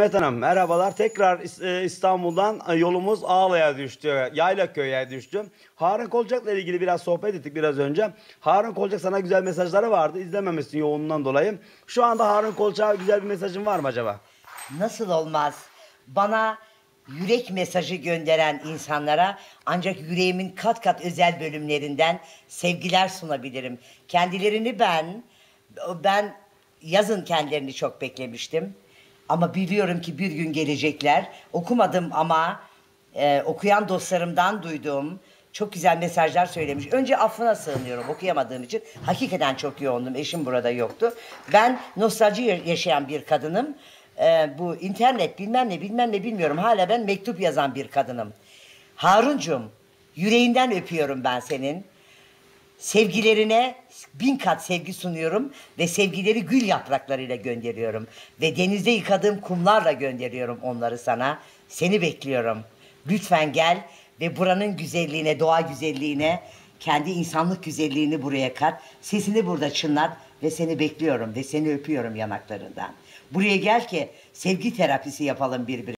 Evet Hanım merhabalar. Tekrar e, İstanbul'dan e, yolumuz Ağla'ya düştü. Yaylaköy'e düştü. Harun Kolçak'la ilgili biraz sohbet ettik biraz önce. Harun Kolçak sana güzel mesajları vardı. İzlememişsin yoğunluğundan dolayı. Şu anda Harun Kolçak'a güzel bir mesajın var mı acaba? Nasıl olmaz? Bana yürek mesajı gönderen insanlara ancak yüreğimin kat kat özel bölümlerinden sevgiler sunabilirim. Kendilerini ben, ben yazın kendilerini çok beklemiştim. Ama biliyorum ki bir gün gelecekler. Okumadım ama e, okuyan dostlarımdan duyduğum çok güzel mesajlar söylemiş. Önce affına sığınıyorum okuyamadığım için. Hakikaten çok yoğundum. Eşim burada yoktu. Ben nostalji ya- yaşayan bir kadınım. Ee, bu internet bilmem ne bilmem ne bilmiyorum. Hala ben mektup yazan bir kadınım. Haruncum yüreğinden öpüyorum ben senin. Sevgilerine bin kat sevgi sunuyorum ve sevgileri gül yapraklarıyla gönderiyorum. Ve denizde yıkadığım kumlarla gönderiyorum onları sana. Seni bekliyorum. Lütfen gel ve buranın güzelliğine, doğa güzelliğine, kendi insanlık güzelliğini buraya kat. Sesini burada çınlat ve seni bekliyorum ve seni öpüyorum yanaklarından. Buraya gel ki sevgi terapisi yapalım birbirine.